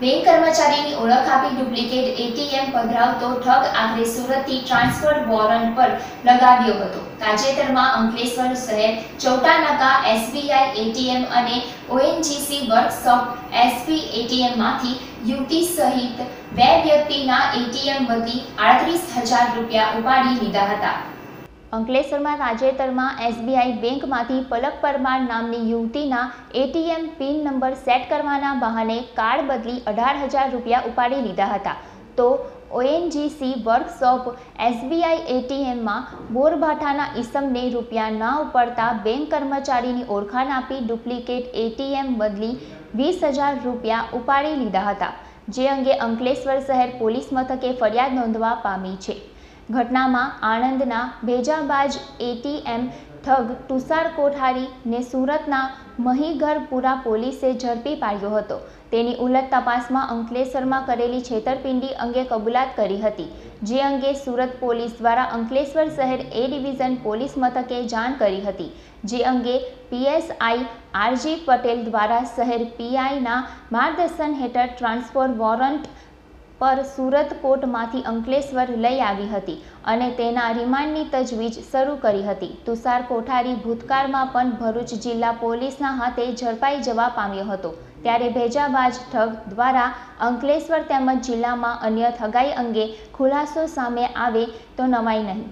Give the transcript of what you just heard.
Bank કર્મચારીની ઓળખ આપી ડુપ્લિકેટ એટીએમ પધરાવતો ઠગ આખરે સુરતથી ટ્રાન્સફર વોરંટ પર લગાવ્યો હતો. તાજેતરમાં અંકલેશ્વર શહેર ચૌટાનાકા એસબીઆઈ એટીએમ અને ઓએનજીસી વર્કશોપ એસપી એટીએમમાંથી યુવતી સહિત બે વ્યક્તિના એટીએમ વતી આડત્રીસ હજાર રૂપિયા ઉપાડી લીધા હતા. અંકલેશ્વરમાં તાજેતરમાં એસબીઆઈ બેંકમાંથી પલક પરમાર નામની યુવતીના એટીએમ પિન નંબર સેટ કરવાના બહાને કાર્ડ બદલી અઢાર હજાર રૂપિયા ઉપાડી લીધા હતા. તો ઓએનજીસી વર્કશોપ એસબીઆઈ એટીએમમાં બોરભાઠાના ઈસમને રૂપિયા ના ઉપાડતા બેંક કર્મચારીની ઓળખાણ આપી ડુપ્લિકેટ એટીએમ બદલી વીસ હજાર રૂપિયા ઉપાડી લીધા હતા, જે અંગે અંકલેશ્વર શહેર પોલીસ મથકે ફરિયાદ નોંધવા પામી છે. ઘટનામાં આણંદના ભેજાબાજ એટીએમ ઠગ તુષાર કોઠારીને સુરતના મહીઘરપુરા પોલીસે ઝડપી પાડ્યો હતો. તેની ઉલટ તપાસમાં અંકલેશ્વરમાં કરેલી છેતરપિંડી અંગે કબૂલાત કરી હતી, જે અંગે સુરત પોલીસ દ્વારા અંકલેશ્વર શહેર એ ડિવિઝન પોલીસ મથકે જાણ કરી હતી, જે અંગે પીએસઆઈ આરજી પટેલ દ્વારા શહેર પીઆઈના માર્ગદર્શન હેઠળ ટ્રાન્સફર વોરંટ પર સુરત કોર્ટમાંથી અંકલેશ્વર લઈ આવી હતી અને તેના રિમાન્ડની તજવીજ શરૂ કરી હતી. તુષાર કોઠારી ભૂતકાળમાં પણ ભરૂચ જિલ્લા પોલીસના હાથે ઝડપાઈ જવા પામ્યો હતો. ત્યારે ભેજાબાજ ઠગ દ્વારા અંકલેશ્વર તેમજ જિલ્લામાં અન્ય ઠગાઈ અંગે ખુલાસો સામે આવે તો નવાઈ નહીં.